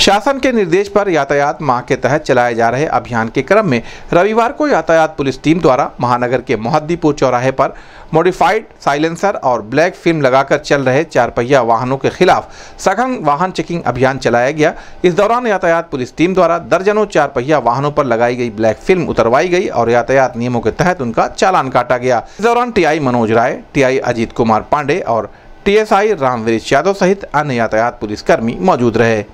शासन के निर्देश पर यातायात माह के तहत चलाए जा रहे अभियान के क्रम में रविवार को यातायात पुलिस टीम द्वारा महानगर के मोहद्दीपुर चौराहे पर मॉडिफाइड साइलेंसर और ब्लैक फ़िल्म लगाकर चल रहे चार पहिया वाहनों के खिलाफ सघन वाहन चेकिंग अभियान चलाया गया। इस दौरान यातायात पुलिस टीम द्वारा दर्जनों चार पहिया वाहनों पर लगाई गई ब्लैक फ़िल्म उतरवाई गई और यातायात नियमों के तहत उनका चालान काटा गया। इस दौरान टीआई मनोज राय, टीआई अजीत कुमार पांडे और टीएसआई रामवीर यादव सहित अन्य यातायात पुलिसकर्मी मौजूद रहे।